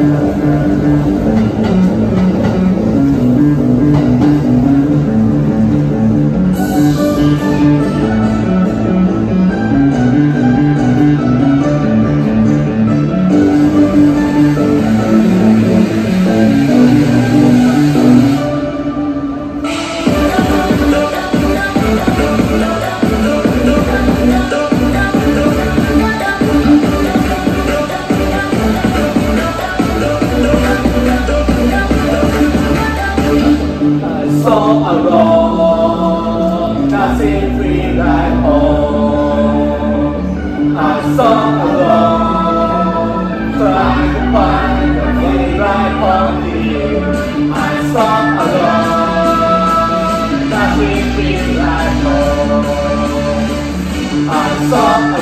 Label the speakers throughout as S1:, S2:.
S1: I saw a road, nothing free like home. I saw a road, trying to find a free right here. I saw a road, nothing free like home. I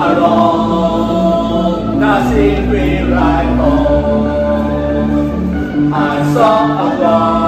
S1: I saw a road, nothing free right home. I saw a